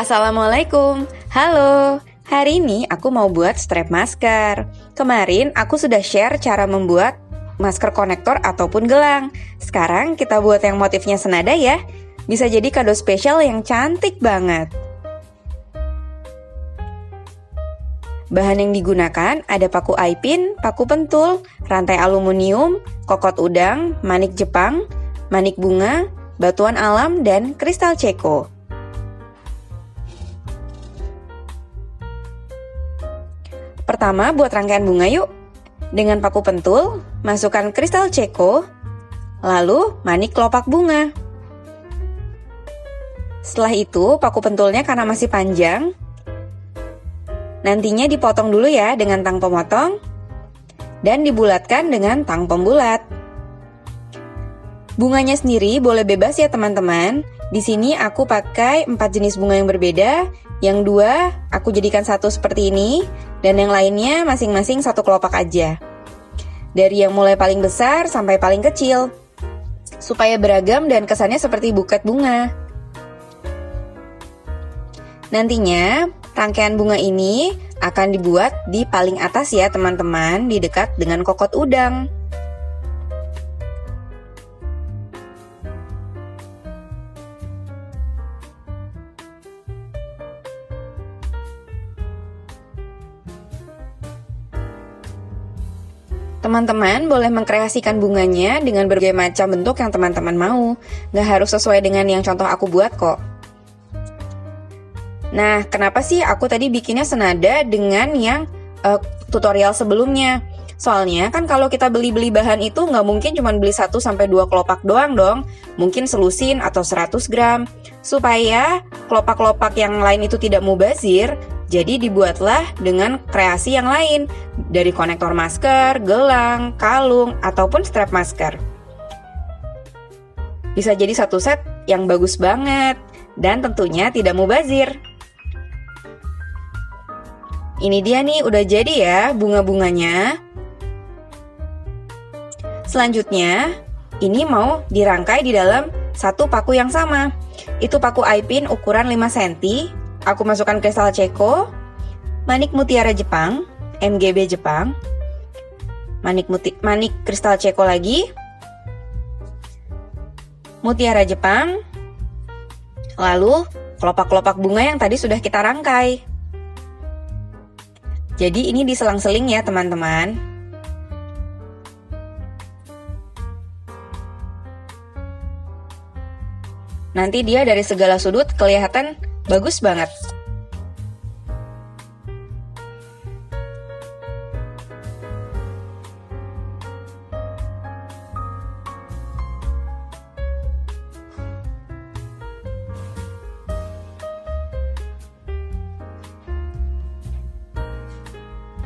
Assalamualaikum, halo. Hari ini aku mau buat strap masker. Kemarin aku sudah share cara membuat masker konektor ataupun gelang. Sekarang kita buat yang motifnya senada ya. Bisa jadi kado spesial yang cantik banget. Bahan yang digunakan ada paku aipin, paku pentul, rantai aluminium, kokot udang, manik Jepang, manik bunga, batuan alam, dan kristal ceko. Pertama, buat rangkaian bunga yuk. Dengan paku pentul, masukkan kristal ceko, lalu manik kelopak bunga. Setelah itu, paku pentulnya karena masih panjang, nantinya dipotong dulu ya dengan tang pemotong, dan dibulatkan dengan tang pembulat. Bunganya sendiri boleh bebas ya teman-teman. Di sini aku pakai empat jenis bunga yang berbeda. Yang dua aku jadikan satu seperti ini, dan yang lainnya masing-masing satu kelopak aja. Dari yang mulai paling besar sampai paling kecil, supaya beragam dan kesannya seperti buket bunga. Nantinya, rangkaian bunga ini akan dibuat di paling atas ya teman-teman, di dekat dengan kokot udang. Teman-teman boleh mengkreasikan bunganya dengan berbagai macam bentuk yang teman-teman mau. Nggak harus sesuai dengan yang contoh aku buat kok. Nah, kenapa sih aku tadi bikinnya senada dengan yang uh, tutorial sebelumnya? Soalnya kan kalau kita beli-beli bahan itu nggak mungkin cuma beli 1 sampai 2 kelopak doang dong. Mungkin selusin atau 100 gram. Supaya kelopak-kelopak yang lain itu tidak mubazir, jadi dibuatlah dengan kreasi yang lain dari konektor masker, gelang, kalung, ataupun strap masker. Bisa jadi satu set yang bagus banget dan tentunya tidak mubazir. Ini dia nih udah jadi ya bunga-bunganya. Selanjutnya, ini mau dirangkai di dalam satu paku yang sama. Itu paku aipin ukuran 5 cm Aku masukkan kristal ceko, manik mutiara Jepang, MGB Jepang, manik muti, manik kristal ceko lagi, mutiara Jepang, lalu kelopak-kelopak bunga yang tadi sudah kita rangkai. Jadi ini diselang-seling ya teman-teman. Nanti dia dari segala sudut kelihatan Bagus banget.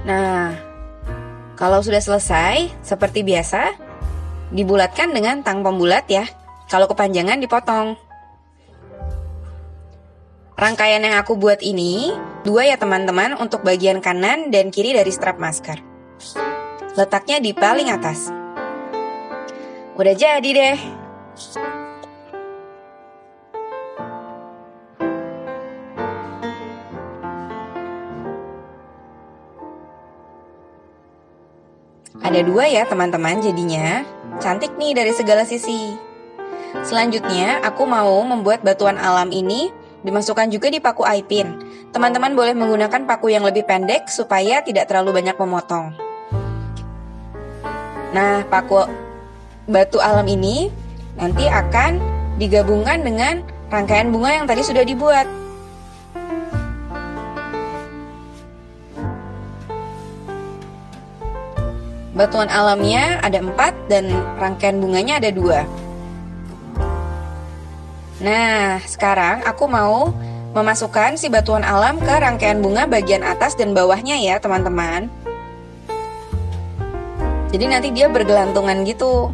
Nah, kalau sudah selesai, seperti biasa, dibulatkan dengan tang pembulat ya. Kalau kepanjangan dipotong. Rangkaian yang aku buat ini, dua ya teman-teman untuk bagian kanan dan kiri dari strap masker. Letaknya di paling atas. Udah jadi deh. Ada dua ya teman-teman jadinya. Cantik nih dari segala sisi. Selanjutnya, aku mau membuat batuan alam ini Dimasukkan juga di paku aipin. Teman-teman boleh menggunakan paku yang lebih pendek supaya tidak terlalu banyak memotong. Nah, paku batu alam ini nanti akan digabungkan dengan rangkaian bunga yang tadi sudah dibuat. Batuan alamnya ada empat dan rangkaian bunganya ada dua. Nah, sekarang aku mau memasukkan si batuan alam ke rangkaian bunga bagian atas dan bawahnya ya teman-teman. Jadi nanti dia bergelantungan gitu.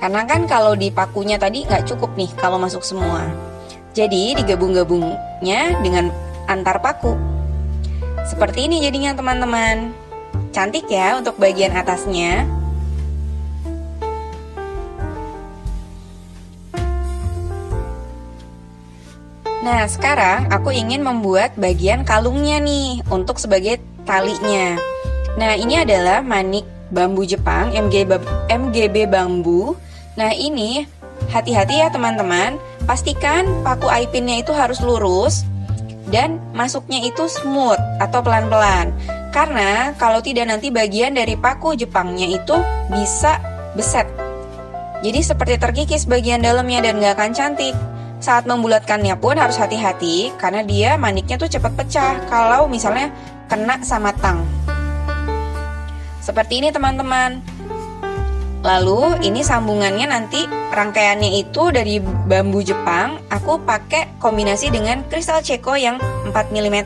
Karena kan kalau di pakunya tadi nggak cukup nih kalau masuk semua. Jadi digabung-gabungnya dengan antar paku. Seperti ini jadinya teman-teman. Cantik ya untuk bagian atasnya. Nah, sekarang aku ingin membuat bagian kalungnya nih untuk sebagai talinya. Nah, ini adalah manik bambu Jepang MGB, MGB bambu. Nah, ini hati-hati ya teman-teman. Pastikan paku eye pinnya itu harus lurus dan masuknya itu smooth atau pelan-pelan. Karena kalau tidak nanti bagian dari paku Jepangnya itu bisa beset. Jadi seperti terkikis bagian dalamnya dan nggak akan cantik. Saat membulatkannya pun harus hati-hati karena dia maniknya tuh cepat pecah kalau misalnya kena sama tang. Seperti ini teman-teman. Lalu ini sambungannya nanti rangkaiannya itu dari bambu Jepang, aku pakai kombinasi dengan kristal ceko yang 4 mm.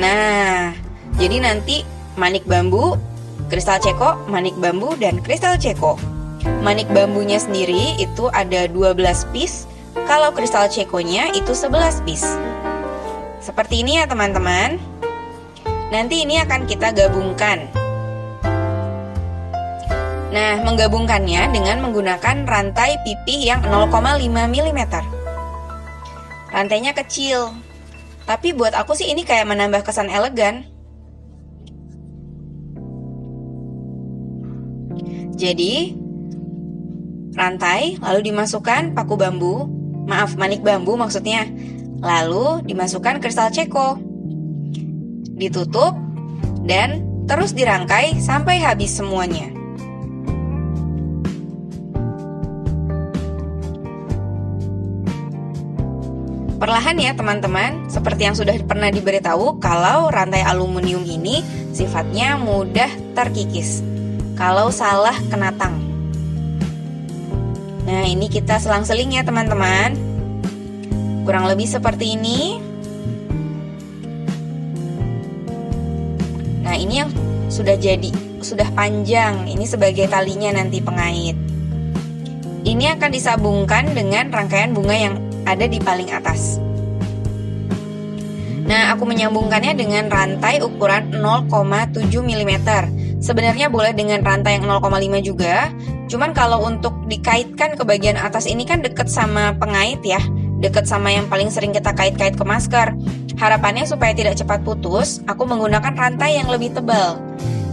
Nah, jadi nanti manik bambu, kristal ceko, manik bambu, dan kristal ceko. Manik bambunya sendiri itu ada 12 piece, kalau kristal cekonya itu 11 piece. Seperti ini ya teman-teman. Nanti ini akan kita gabungkan. Nah, menggabungkannya dengan menggunakan rantai pipih yang 0,5 mm. Rantainya kecil, tapi buat aku sih ini kayak menambah kesan elegan. Jadi, rantai lalu dimasukkan paku bambu, maaf manik bambu maksudnya, lalu dimasukkan kristal ceko. Ditutup dan terus dirangkai sampai habis semuanya. Perlahan ya teman-teman, seperti yang sudah pernah diberitahu kalau rantai aluminium ini sifatnya mudah terkikis kalau salah kena tang. Nah ini kita selang-seling ya teman-teman Kurang lebih seperti ini Nah ini yang sudah jadi, sudah panjang Ini sebagai talinya nanti pengait Ini akan disambungkan dengan rangkaian bunga yang ada di paling atas. Nah, aku menyambungkannya dengan rantai ukuran 0,7 mm. Sebenarnya boleh dengan rantai yang 0,5 juga. Cuman kalau untuk dikaitkan ke bagian atas ini kan deket sama pengait ya. Deket sama yang paling sering kita kait-kait ke masker. Harapannya supaya tidak cepat putus, aku menggunakan rantai yang lebih tebal.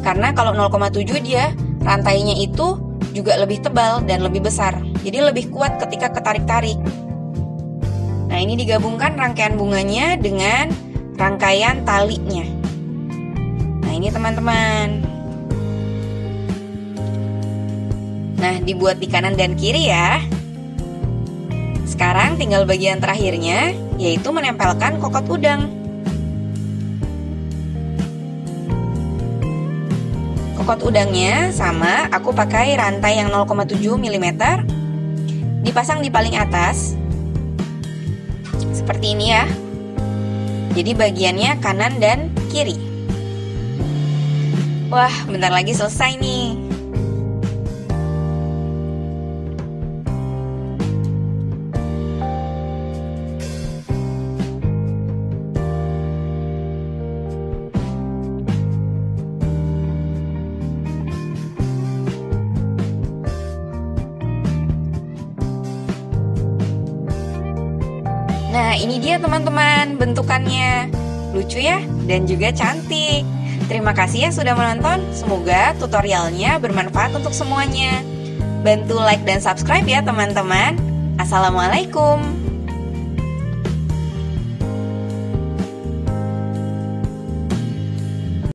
Karena kalau 0,7 dia rantainya itu juga lebih tebal dan lebih besar. Jadi lebih kuat ketika ketarik-tarik. Nah, ini digabungkan rangkaian bunganya dengan rangkaian talinya. Nah, ini teman-teman. Nah, dibuat di kanan dan kiri ya. Sekarang tinggal bagian terakhirnya, yaitu menempelkan kokot udang. Kokot udangnya sama, aku pakai rantai yang 0,7 mm. Dipasang di paling atas, seperti ini ya. Jadi bagiannya kanan dan kiri. Wah, bentar lagi selesai nih. Nah, ini dia teman-teman bentukannya. Lucu ya dan juga cantik. Terima kasih ya sudah menonton. Semoga tutorialnya bermanfaat untuk semuanya. Bantu like dan subscribe ya teman-teman. Assalamualaikum.